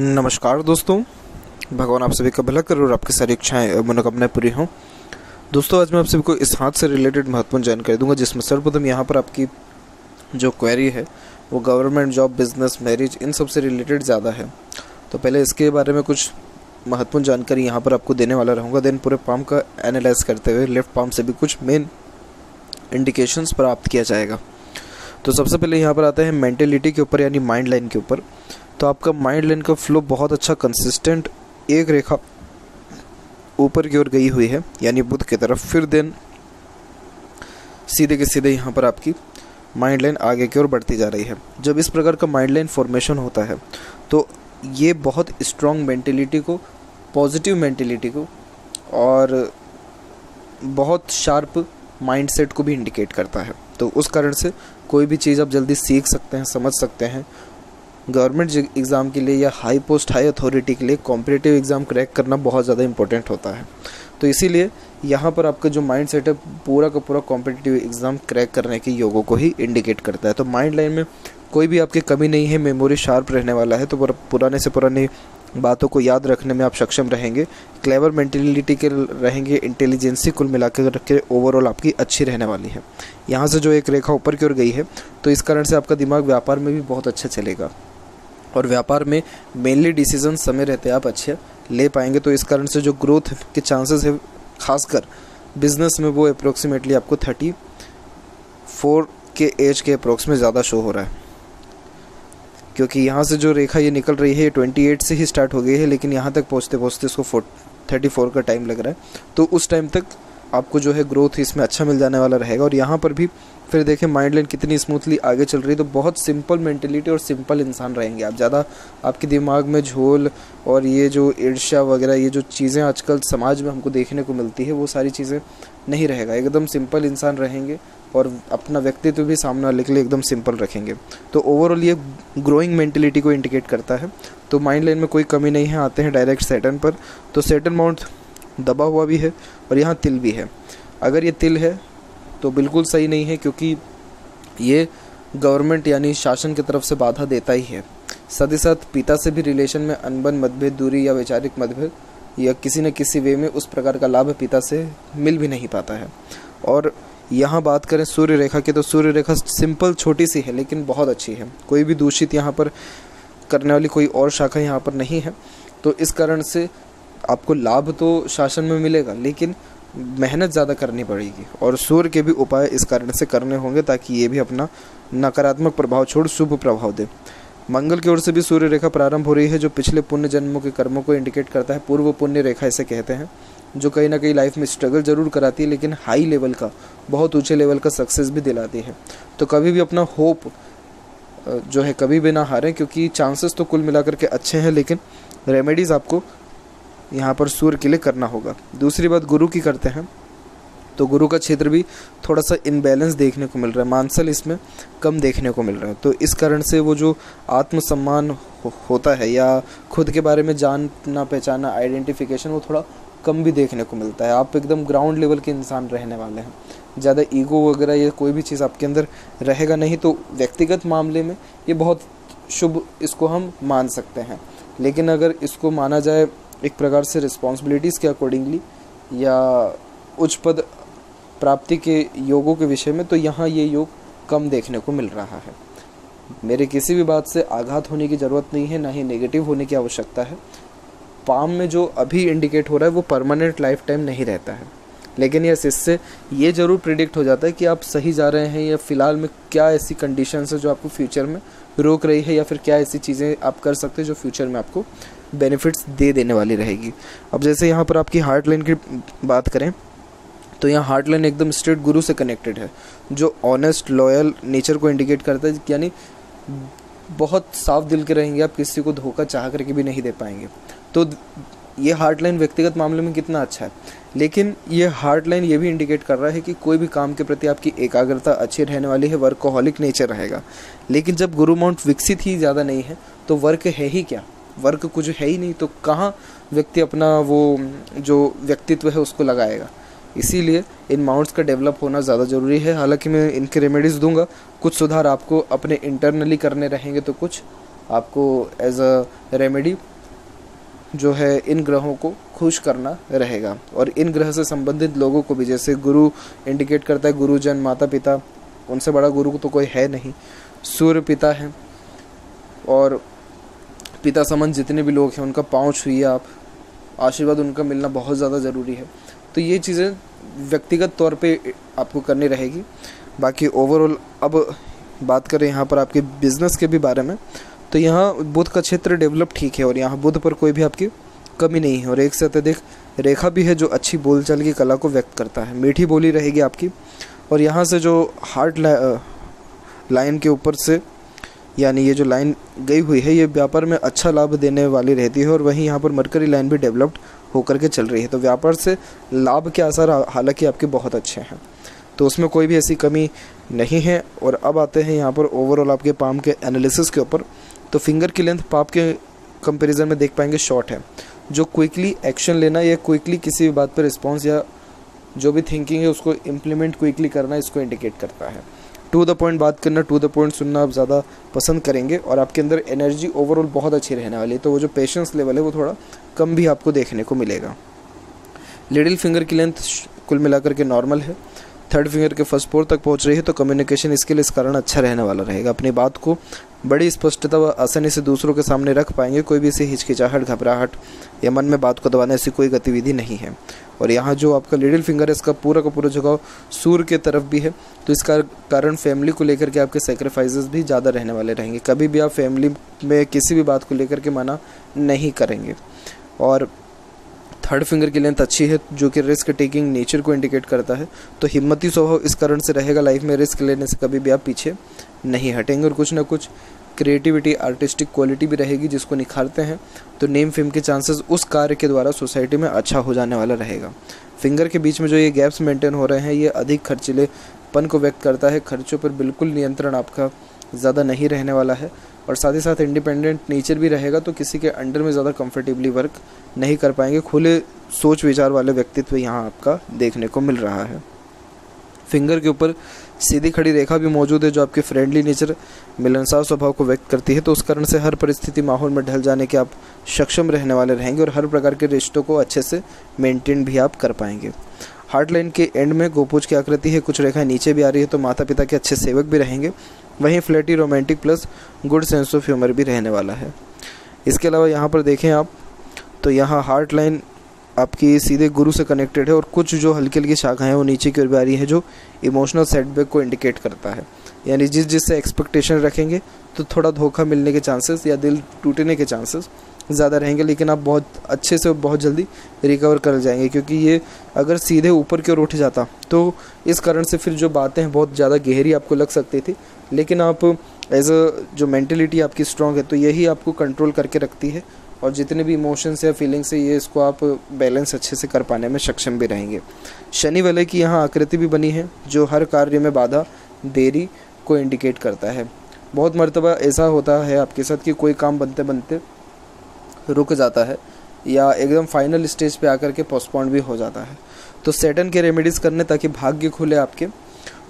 नमस्कार दोस्तों। भगवान आप सभी का भला करो और आपकी सारी इच्छाएँ मनोकामनाएँ पूरी हों। दोस्तों, आज मैं आप सभी को इस हाथ से रिलेटेड महत्वपूर्ण जानकारी दूँगा, जिसमें सर्वप्रथम यहाँ पर आपकी जो क्वेरी है, वो गवर्नमेंट जॉब बिज़नेस मैरिज इन सबसे रिलेटेड ज़्यादा है। तो पहले इसके बारे में कुछ महत्वपूर्ण जानकारी यहाँ पर आपको देने वाला रहूँगा। देन पूरे पाम का एनालाइज करते हुए लेफ़्ट पाम से भी कुछ मेन इंडिकेशंस प्राप्त किया जाएगा। तो सबसे पहले यहाँ पर आता है मेंटेलिटी के ऊपर, यानी माइंड लाइन के ऊपर। तो आपका माइंड लाइन का फ्लो बहुत अच्छा कंसिस्टेंट एक रेखा ऊपर की ओर गई हुई है, यानी बुद्ध की तरफ़। फिर देन सीधे के सीधे यहाँ पर आपकी माइंड लाइन आगे की ओर बढ़ती जा रही है। जब इस प्रकार का माइंड लाइन फॉर्मेशन होता है तो ये बहुत स्ट्रॉन्ग मेंटेलिटी को पॉजिटिव मेंटेलिटी को और बहुत शार्प माइंडसेट को भी इंडिकेट करता है। तो उस कारण से कोई भी चीज़ आप जल्दी सीख सकते हैं, समझ सकते हैं गवर्नमेंट एग्ज़ाम के लिए या हाई पोस्ट, हाई अथॉरिटी के लिए कॉम्पिटेटिव एग्ज़ाम क्रैक करना बहुत ज़्यादा इंपॉर्टेंट होता है। तो इसीलिए यहाँ पर आपका जो माइंड सेट है, पूरा का पूरा कॉम्पिटेटिव एग्ज़ाम क्रैक करने के योगों को ही इंडिकेट करता है। तो माइंड लाइन में कोई भी आपकी कमी नहीं है, मेमोरी शार्प रहने वाला है तो पुराने से पुरानी बातों को याद रखने में आप सक्षम रहेंगे। क्लेवर मेंटेलिटी के रहेंगे, इंटेलिजेंसी कुल मिलाकर के ओवरऑल आपकी अच्छी रहने वाली है। यहाँ से जो एक रेखा ऊपर की ओर गई है तो इस कारण से आपका दिमाग व्यापार में भी बहुत अच्छा चलेगा। और व्यापार में मेनली डिसीज़न समय रहते आप अच्छे ले पाएँगे। तो इस कारण से जो ग्रोथ के चांसेस है, खासकर बिज़नेस में वो अप्रोक्सीमेटली आपको थर्टी फोर के एज के अप्रोक्स में ज़्यादा शो हो रहा है। क्योंकि यहाँ से जो रेखा ये निकल रही है, ये ट्वेंटी एट से ही स्टार्ट हो गई है, लेकिन यहाँ तक पहुँचते पहुँचते इसको फोर थर्टी फोर का टाइम लग रहा है। तो उस टाइम तक आपको जो है ग्रोथ इसमें अच्छा मिल जाने वाला रहेगा। और यहाँ पर भी फिर देखें माइंड लाइन कितनी स्मूथली आगे चल रही है। तो बहुत सिंपल मेंटेलिटी और सिंपल इंसान रहेंगे आप। ज़्यादा आपके दिमाग में झोल और ये जो ईर्ष्या वगैरह, ये जो चीज़ें आजकल समाज में हमको देखने को मिलती है, वो सारी चीज़ें नहीं रहेगा। एकदम सिंपल इंसान रहेंगे और अपना व्यक्तित्व भी सामने वाले के लिए एकदम सिंपल रखेंगे। तो ओवरऑल ये ग्रोइंग मेंटेलिटी को इंडिकेट करता है। तो माइंड लाइन में कोई कमी नहीं है, आते हैं डायरेक्ट सेटन पर। तो सेटन माउंट दबा हुआ भी है और यहाँ तिल भी है। अगर ये तिल है तो बिल्कुल सही नहीं है, क्योंकि ये गवर्नमेंट यानी शासन की तरफ़ से बाधा देता ही है। साथ ही साथ पिता से भी रिलेशन में अनबन, मतभेद, दूरी या वैचारिक मतभेद या किसी न किसी वे में उस प्रकार का लाभ पिता से मिल भी नहीं पाता है। और यहाँ बात करें सूर्य रेखा की तो सूर्य रेखा सिंपल छोटी सी है, लेकिन बहुत अच्छी है। कोई भी दूषित यहाँ पर करने वाली कोई और शाखा यहाँ पर नहीं है। तो इस कारण से आपको लाभ तो शासन में मिलेगा, लेकिन मेहनत ज़्यादा करनी पड़ेगी। और सूर्य के भी उपाय इस कारण से करने होंगे ताकि ये भी अपना नकारात्मक प्रभाव छोड़, शुभ प्रभाव दे। मंगल की ओर से भी सूर्य रेखा प्रारंभ हो रही है, जो पिछले पुण्य जन्मों के कर्मों को इंडिकेट करता है। पूर्व पुण्य रेखा इसे कहते हैं, जो कहीं ना कहीं लाइफ में स्ट्रगल ज़रूर कराती है, लेकिन हाई लेवल का, बहुत ऊँचे लेवल का सक्सेस भी दिलाती है। तो कभी भी अपना होप जो है कभी भी ना हारें, क्योंकि चांसेस तो कुल मिलाकर के अच्छे हैं, लेकिन रेमेडीज़ आपको यहाँ पर सूर्य के लिए करना होगा। दूसरी बात गुरु की करते हैं। तो गुरु का क्षेत्र भी थोड़ा सा इनबैलेंस देखने को मिल रहा है। मानसल इसमें कम देखने को मिल रहा है। तो इस कारण से वो जो आत्मसम्मान हो, होता है या खुद के बारे में जानना पहचाना आइडेंटिफिकेशन वो थोड़ा कम भी देखने को मिलता है। आप एकदम ग्राउंड लेवल के इंसान रहने वाले हैं। ज़्यादा ईगो वगैरह या कोई भी चीज़ आपके अंदर रहेगा नहीं तो व्यक्तिगत मामले में ये बहुत शुभ इसको हम मान सकते हैं। लेकिन अगर इसको माना जाए एक प्रकार से रिस्पॉन्सिबिलिटीज़ के अकॉर्डिंगली या उच्च पद प्राप्ति के योगों के विषय में तो यहाँ ये योग कम देखने को मिल रहा है। मेरे किसी भी बात से आघात होने की ज़रूरत नहीं है, ना ही नेगेटिव होने की आवश्यकता है। पाम में जो अभी इंडिकेट हो रहा है वो परमानेंट लाइफ टाइम नहीं रहता है। लेकिन यस, इससे ये ज़रूर प्रिडिक्ट हो जाता है कि आप सही जा रहे हैं या फ़िलहाल में क्या ऐसी कंडीशन है जो आपको फ्यूचर में रोक रही है या फिर क्या ऐसी चीज़ें आप कर सकते हैं जो फ्यूचर में आपको बेनिफिट्स दे देने वाली रहेगी। अब जैसे यहाँ पर आपकी हार्ट लाइन की बात करें तो यहाँ हार्ट लाइन एकदम स्ट्रेट गुरु से कनेक्टेड है, जो ऑनेस्ट लॉयल नेचर को इंडिकेट करता है, यानी बहुत साफ़ दिल के रहेंगे, आप किसी को धोखा चाह करके भी नहीं दे पाएँगे। तो ये हार्ट लाइन व्यक्तिगत मामले में कितना अच्छा है। लेकिन ये हार्ट लाइन ये भी इंडिकेट कर रहा है कि कोई भी काम के प्रति आपकी एकाग्रता अच्छी रहने वाली है वर्कोहलिक नेचर रहेगा। लेकिन जब गुरु माउंट विकसित ही ज़्यादा नहीं है तो वर्क है ही क्या? वर्क कुछ है ही नहीं तो कहाँ व्यक्ति अपना वो, जो व्यक्तित्व है उसको लगाएगा? इसीलिए इन माउंट्स का डेवलप होना ज़्यादा ज़रूरी है। हालाँकि मैं इनके रेमेडीज़ दूँगा। कुछ सुधार आपको अपने इंटरनली करने रहेंगे तो कुछ आपको एज अ रेमेडी जो है इन ग्रहों को खुश करना रहेगा। और इन ग्रह से संबंधित लोगों को भी, जैसे गुरु इंडिकेट करता है, गुरुजन माता पिता उनसे बड़ा गुरु तो कोई है नहीं। सूर्य पिता है, और पिता समन जितने भी लोग हैं, उनका पाँव छुइए आप। आशीर्वाद उनका मिलना बहुत ज़्यादा ज़रूरी है। तो ये चीज़ें व्यक्तिगत तौर पे आपको करनी रहेगी। बाकी ओवरऑल अब बात करें यहाँ पर आपके बिज़नेस के भी बारे में तो यहाँ बुध का क्षेत्र डेवलप ठीक है और यहाँ बुध पर कोई भी आपकी कमी नहीं है। और एक से अत्यधिक रेखा भी है जो अच्छी बोलचाल की कला को व्यक्त करता है। मीठी बोली रहेगी आपकी। और यहाँ से जो हार्ट लाइन के ऊपर से यानी ये जो लाइन गई हुई है, ये व्यापार में अच्छा लाभ देने वाली रहती है और वहीं यहाँ पर मरकरी लाइन भी डेवलप्ड होकर के चल रही है। तो व्यापार से लाभ के आसार हालाँकि आपके बहुत अच्छे हैं। तो उसमें कोई भी ऐसी कमी नहीं है और अब आते हैं यहाँ पर ओवरऑल आपके पाम के एनालिसिस के ऊपर। तो फिंगर की लेंथ पाप के कंपैरिजन में देख पाएँगे शॉर्ट है। जो क्विकली एक्शन लेना या क्विकली किसी भी बात पर रिस्पॉन्स या जो भी थिंकिंग है, उसको इम्प्लीमेंट क्विकली करना, इसको इंडिकेट करता है। टू द पॉइंट बात करना, टू द पॉइंट सुनना आप ज़्यादा पसंद करेंगे और आपके अंदर एनर्जी ओवरऑल बहुत अच्छी रहने वाली है तो वो जो पेशेंस लेवल है वो थोड़ा कम भी आपको देखने को मिलेगा। लिडिल फिंगर की लेंथ कुल मिलाकर के नॉर्मल है। थर्ड फिंगर के फ़र्स्ट फोर तक पहुँच रही है तो कम्युनिकेशन इसके लिए इस कारण अच्छा रहने वाला रहेगा। अपनी बात को बड़ी स्पष्टता व आसानी से दूसरों के सामने रख पाएँगे। कोई भी ऐसी हिचकिचाहट, घबराहट या मन में बात को दबाने ऐसी कोई गतिविधि नहीं है। और यहाँ जो आपका लिटिल फिंगर है, इसका पूरा का पूरा झुकाव सूर्य के तरफ़ भी है। तो इसका कारण फैमिली को लेकर के आपके सेक्रीफाइसेस भी ज़्यादा रहने वाले रहेंगे। कभी भी आप फैमिली में किसी भी बात को लेकर के मना नहीं करेंगे। और थर्ड फिंगर की लेंथ अच्छी है, जो कि रिस्क टेकिंग नेचर को इंडिकेट करता है। तो हिम्मती स्वभाव इस कारण से रहेगा, लाइफ में रिस्क लेने से कभी भी आप पीछे नहीं हटेंगे। और कुछ ना कुछ क्रिएटिविटी, आर्टिस्टिक क्वालिटी भी रहेगी जिसको निखारते हैं। तो नेम फ़िल्म के चांसेस उस कार्य के द्वारा सोसाइटी में अच्छा हो जाने वाला रहेगा। फिंगर के बीच में जो ये गैप्स मेंटेन हो रहे हैं, ये अधिक खर्चीलेपन को व्यक्त करता है। खर्चों पर बिल्कुल नियंत्रण आपका ज़्यादा नहीं रहने वाला है। और साथ ही साथ इंडिपेंडेंट नेचर भी रहेगा तो किसी के अंडर में ज़्यादा कंफर्टेबली वर्क नहीं कर पाएँगे। खुले सोच विचार वाले व्यक्तित्व यहाँ आपका देखने को मिल रहा है। फिंगर के ऊपर सीधी खड़ी रेखा भी मौजूद है, जो आपके फ्रेंडली नेचर मिलनसार स्वभाव को व्यक्त करती है। तो उस कारण से हर परिस्थिति, माहौल में ढल जाने के आप सक्षम रहने वाले रहेंगे और हर प्रकार के रिश्तों को अच्छे से मेंटेन भी आप कर पाएँगे। हार्ट लाइन के एंड में गोपूज की आकृति है, कुछ रेखाएँ नीचे भी आ रही है तो माता पिता के अच्छे सेवक भी रहेंगे। वहीं flirty romantic plus good sense of humour भी रहने वाला है। इसके अलावा यहाँ पर देखें आप तो यहाँ हार्ट लाइन आपकी सीधे गुरु से कनेक्टेड है और कुछ जो हल्की हल्की शाखाएँ हैं वो नीचे की ओर भी आ रही है जो इमोशनल सेटबैक को इंडिकेट करता है। यानी जिस जिससे एक्सपेक्टेशन रखेंगे तो थोड़ा धोखा मिलने के चांसेस या दिल टूटने के चांसेस ज़्यादा रहेंगे, लेकिन आप बहुत अच्छे से बहुत जल्दी रिकवर कर जाएँगे, क्योंकि ये अगर सीधे ऊपर की ओर उठ जाता तो इस कारण से फिर जो बातें हैं बहुत ज़्यादा गहरी आपको लग सकती थी। लेकिन आप एज अ जो मैंटेलिटी आपकी स्ट्रॉन्ग है तो यही आपको कंट्रोल करके रखती है और जितने भी इमोशंस या फीलिंग्स है, ये इसको आप बैलेंस अच्छे से कर पाने में सक्षम भी रहेंगे। शनि वाले की यहाँ आकृति भी बनी है, जो हर कार्य में बाधा, देरी को इंडिकेट करता है। बहुत मरतबा ऐसा होता है आपके साथ कि कोई काम बनते बनते रुक जाता है या एकदम फाइनल स्टेज पे आकर के पोस्टपोन भी हो जाता है। तो सेटन के रेमेडीज़ करने ताकि भाग्य खुले आपके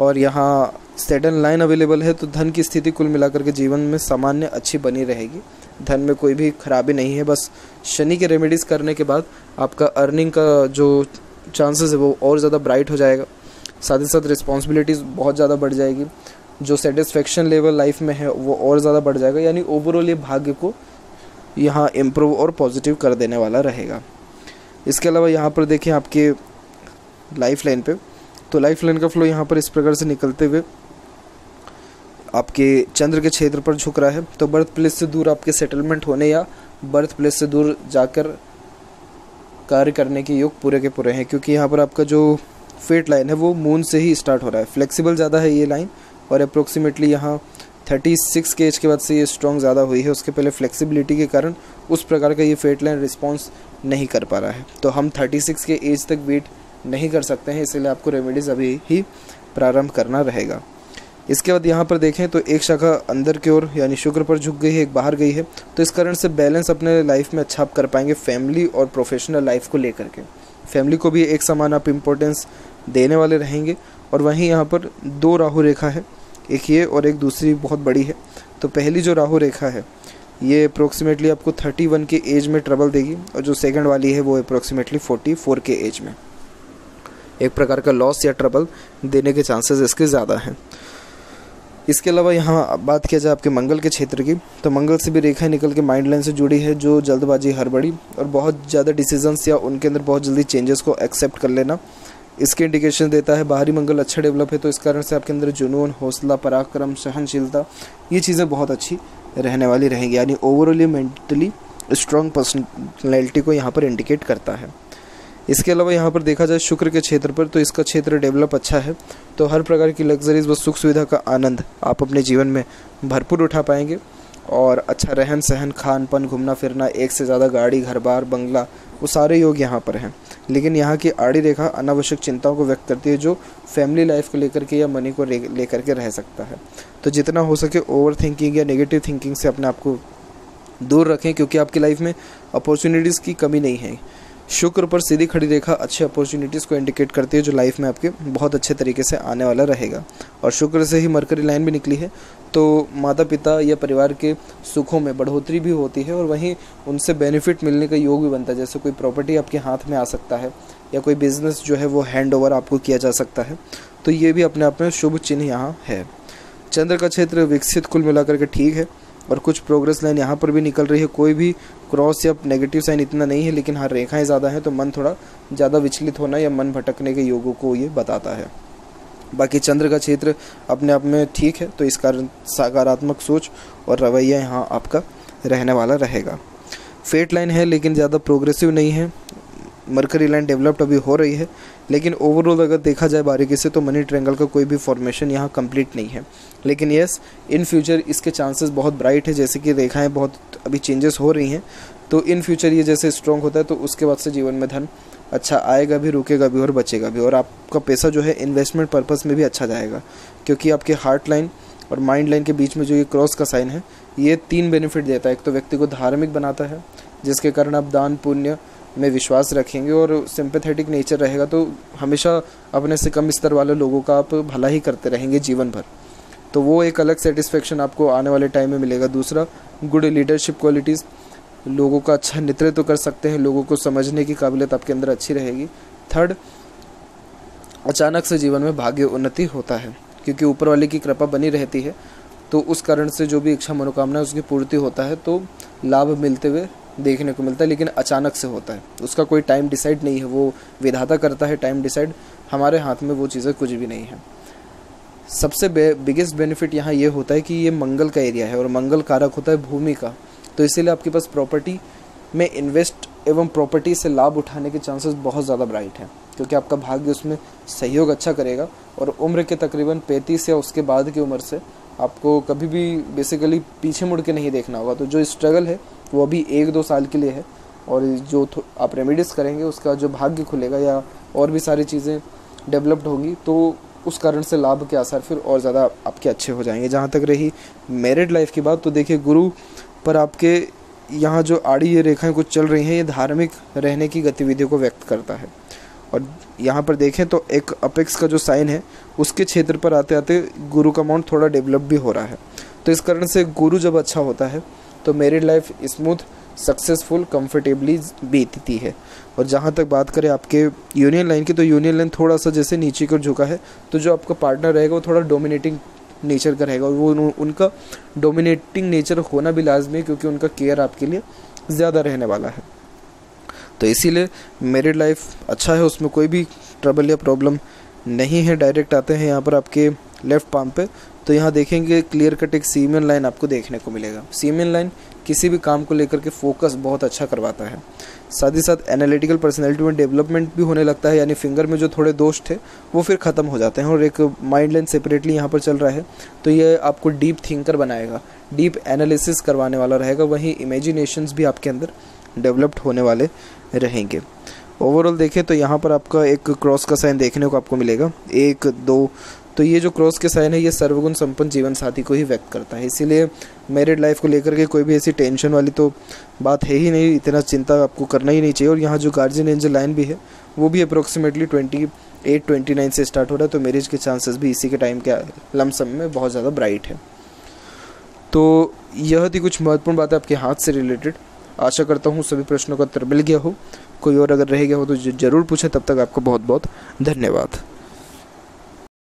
और यहाँ सेटन लाइन अवेलेबल है तो धन की स्थिति कुल मिलाकर के जीवन में सामान्य अच्छी बनी रहेगी। धन में कोई भी खराबी नहीं है, बस शनि के रेमेडीज़ करने के बाद आपका अर्निंग का जो चांसेस है, वो और ज़्यादा ब्राइट हो जाएगा। साथ ही साथ रिस्पॉन्सिबिलिटीज़ बहुत ज़्यादा बढ़ जाएगी। जो सेटिस्फेक्शन लेवल लाइफ में है, वो और ज़्यादा बढ़ जाएगा। यानी ओवरऑल ये भाग्य को यहाँ इम्प्रूव और पॉजिटिव कर देने वाला रहेगा। इसके अलावा यहाँ पर देखें आपके लाइफ लाइन पे। तो लाइफ लाइन का फ्लो यहाँ पर इस प्रकार से निकलते हुए आपके चंद्र के क्षेत्र पर झुक रहा है तो बर्थ प्लेस से दूर आपके सेटलमेंट होने या बर्थ प्लेस से दूर जाकर कार्य करने के योग पूरे के पूरे हैं, क्योंकि यहाँ पर आपका जो फेट लाइन है वो मून से ही स्टार्ट हो रहा है। फ्लेक्सिबल ज़्यादा है ये लाइन और अप्रोक्सीमेटली यहाँ थर्टी सिक्स के एज के बाद से ये स्ट्रॉन्ग ज़्यादा हुई है, उसके पहले फ्लेक्सिबिलिटी के कारण उस प्रकार का ये फेट लाइन रिस्पॉन्स नहीं कर पा रहा है। तो हम थर्टी सिक्स के एज तक वेट नहीं कर सकते हैं, इसलिए आपको रेमेडीज़ अभी ही प्रारंभ करना रहेगा। इसके बाद यहाँ पर देखें तो एक शाखा अंदर की ओर, यानी शुक्र पर झुक गई है, एक बाहर गई है। तो इस कारण से बैलेंस अपने लाइफ में अच्छा आप कर पाएँगे फैमिली और प्रोफेशनल लाइफ को लेकर के। फैमिली को भी एक समान आप इम्पोर्टेंस देने वाले रहेंगे। और वहीं यहाँ पर दो राहु रेखा है, एक ये और एक दूसरी बहुत बड़ी है। तो पहली जो राहु रेखा है, ये अप्रोक्सीमेटली आपको थर्टी वन के एज में ट्रबल देगी और जो सेकंड वाली है वो अप्रोक्सीमेटली फोर्टी फोर के एज में। एक प्रकार का लॉस या ट्रबल देने के चांसेस इसके ज़्यादा हैं। इसके अलावा यहाँ बात किया जाए आपके मंगल के क्षेत्र की तो मंगल से भी रेखा निकल के माइंड लाइन से जुड़ी है जो जल्दबाजी हड़बड़ी और बहुत ज़्यादा डिसीजंस या उनके अंदर बहुत जल्दी चेंजेस को एक्सेप्ट कर लेना। इसके इंडिकेशन देता है बाहरी मंगल अच्छा डेवलप है तो इस कारण से आपके अंदर जुनून, हौसला, पराक्रम, सहनशीलता, ये चीज़ें बहुत अच्छी रहने वाली रहेंगी, यानी ओवरऑली मेंटली स्ट्रॉन्ग पर्सनैलिटी को यहाँ पर इंडिकेट करता है। इसके अलावा यहाँ पर देखा जाए शुक्र के क्षेत्र पर तो इसका क्षेत्र डेवलप अच्छा है। तो हर प्रकार की लग्जरीज व सुख सुविधा का आनंद आप अपने जीवन में भरपूर उठा पाएँगे। और अच्छा रहन सहन खान पान घूमना फिरना एक से ज़्यादा गाड़ी घर बार बंगला, वो सारे योग यहाँ पर हैं। लेकिन यहाँ की आड़ी रेखा अनावश्यक चिंताओं को व्यक्त करती है जो फैमिली लाइफ को लेकर के या मनी को लेकर के रह सकता है। तो जितना हो सके ओवर थिंकिंग या नेगेटिव थिंकिंग से अपने आप को दूर रखें, क्योंकि आपकी लाइफ में अपॉर्चुनिटीज़ की कमी नहीं है। शुक्र पर सीधी खड़ी रेखा अच्छे अपॉर्चुनिटीज़ को इंडिकेट करती है, जो लाइफ में आपके बहुत अच्छे तरीके से आने वाला रहेगा। और शुक्र से ही मरकरी लाइन भी निकली है तो माता पिता या परिवार के सुखों में बढ़ोतरी भी होती है और वहीं उनसे बेनिफिट मिलने का योग भी बनता है। जैसे कोई प्रॉपर्टी आपके हाथ में आ सकता है, या कोई बिज़नेस जो है वो हैंड ओवर आपको किया जा सकता है तो ये भी अपने आप में शुभ चिन्ह यहाँ है। चंद्र का क्षेत्र विकसित कुल मिलाकर के ठीक है और कुछ प्रोग्रेस लाइन यहाँ पर भी निकल रही है। कोई भी क्रॉस या नेगेटिव साइन इतना नहीं है, लेकिन हाँ रेखाएँ ज़्यादा हैं तो मन थोड़ा ज़्यादा विचलित होना या मन भटकने के योगों को ये बताता है। बाकी चंद्र का क्षेत्र अपने आप में ठीक है तो इस कारण सकारात्मक सोच और रवैया यहाँ आपका रहने वाला रहेगा। फेट लाइन है, लेकिन ज़्यादा प्रोग्रेसिव नहीं है। मरकरी लाइन डेवलप्ड अभी हो रही है, लेकिन ओवरऑल अगर देखा जाए बारीकी से तो मनी ट्रेंगल का कोई भी फॉर्मेशन यहाँ कंप्लीट नहीं है। लेकिन यस इन फ्यूचर इसके चांसेस बहुत ब्राइट है, जैसे कि रेखाएँ बहुत अभी चेंजेस हो रही हैं। तो इन फ्यूचर ये जैसे स्ट्रॉन्ग होता है तो उसके बाद से जीवन में धन अच्छा आएगा भी, रुकेगा भी और बचेगा भी। और आपका पैसा जो है इन्वेस्टमेंट पर्पज़ में भी अच्छा जाएगा, क्योंकि आपके हार्ट लाइन और माइंड लाइन के बीच में जो ये क्रॉस का साइन है, ये तीन बेनिफिट देता है। एक तो व्यक्ति को धार्मिक बनाता है, जिसके कारण आप दान, पुण्य में विश्वास रखेंगे और सिंपैथेटिक नेचर रहेगा तो हमेशा अपने से कम स्तर वाले लोगों का आप भला ही करते रहेंगे जीवन भर। तो वो एक अलग सेटिस्फेक्शन आपको आने वाले टाइम में मिलेगा। दूसरा गुड लीडरशिप क्वालिटीज़ लोगों का अच्छा नेतृत्व कर सकते हैं, लोगों को समझने की काबिलियत आपके अंदर अच्छी रहेगी। थर्ड अचानक से जीवन में भाग्य उन्नति होता है, क्योंकि ऊपर वाले की कृपा बनी रहती है। तो उस कारण से जो भी इच्छा मनोकामना है, उसकी पूर्ति होता है तो लाभ मिलते हुए देखने को मिलता है, लेकिन अचानक से होता है। उसका कोई टाइम डिसाइड नहीं है, वो विधाता करता है टाइम डिसाइड हमारे हाथ में वो चीज़ें कुछ भी नहीं है। सबसे बिगेस्ट बेनिफिट यहाँ ये होता है कि ये मंगल का एरिया है, और मंगल कारक होता है भूमि का। तो इसीलिए आपके पास प्रॉपर्टी में इन्वेस्ट एवं प्रॉपर्टी से लाभ उठाने के चांसेस बहुत ज़्यादा ब्राइट हैं, क्योंकि आपका भाग्य उसमें सहयोग अच्छा करेगा, और उम्र के तकरीबन पैंतीस या उसके बाद की उम्र से आपको कभी भी बेसिकली पीछे मुड़ के नहीं देखना होगा। तो जो स्ट्रगल है वो अभी एक दो साल के लिए है और जो आप रेमेडीज करेंगे, उसका जो भाग्य खुलेगा या और भी सारी चीज़ें डेवलप्ड होंगी तो उस कारण से लाभ के आसार फिर और ज़्यादा आपके अच्छे हो जाएँगे। जहाँ तक रही मैरिड लाइफ की बात तो देखिए गुरु पर आपके यहाँ जो आड़ी ये रेखाएँ कुछ चल रही हैं, ये धार्मिक रहने की गतिविधियों को व्यक्त करता है। और यहाँ पर देखें तो एक अपेक्स का जो साइन है, उसके क्षेत्र पर आते आते गुरु का माउंट थोड़ा डेवलप भी हो रहा है। तो इस कारण से गुरु जब अच्छा होता है तो married life smooth successful comfortably बीतती है। और जहाँ तक बात करें आपके यूनियन लाइन की तो यूनियन लाइन थोड़ा सा जैसे नीचे कर झुका है तो जो आपका पार्टनर रहेगा वो थोड़ा डोमिनेटिंग नेचर का रहेगा। और वो उनका डोमिनेटिंग नेचर होना भी लाजमी है, क्योंकि उनका केयर आपके लिए ज़्यादा रहने वाला है। तो इसीलिए मेरिड लाइफ अच्छा है, उसमें कोई भी ट्रबल या प्रॉब्लम नहीं है। डायरेक्ट आते हैं यहाँ पर आपके लेफ़्ट पाम पे तो यहाँ देखेंगे क्लियर कट एक सीमेन लाइन आपको देखने को मिलेगा। सीमेन लाइन किसी भी काम को लेकर के फोकस बहुत अच्छा करवाता है। साथ ही साथ एनालिटिकल पर्सनैलिटी में डेवलपमेंट भी होने लगता है, यानी फिंगर में जो थोड़े दोष थे, वो फिर ख़त्म हो जाते हैं और एक माइंड लाइन सेपरेटली यहाँ पर चल रहा है। तो ये आपको डीप थिंकर बनाएगा। डीप एनालिसिस करवाने वाला रहेगा। वहीं इमेजिनेशंस भी आपके अंदर डेवलप्ड होने वाले रहेंगे। ओवरऑल देखें तो यहाँ पर आपका एक क्रॉस का साइन देखने को आपको मिलेगा। एक, दो तो ये जो क्रॉस के साइन है, ये सर्वगुण संपन्न जीवन साथी को ही व्यक्त करता है। इसीलिए मैरिड लाइफ को लेकर के कोई भी ऐसी टेंशन वाली तो बात है ही नहीं, इतना चिंता आपको करना ही नहीं चाहिए। और यहाँ जो गार्जियन एंजल लाइन भी है, वो भी approximately twenty eight twenty nine से स्टार्ट हो रहा है तो मैरिज के चांसेस भी इसी के टाइम के लमसम में बहुत ज़्यादा ब्राइट है। तो यह थी कुछ महत्वपूर्ण बातें आपके हाथ से रिलेटेड आशा करता हूँ सभी प्रश्नों का उत्तर मिल गया हो। कोई और अगर रह गया हो तो ज़रूर पूछें। तब तक आपको बहुत बहुत धन्यवाद।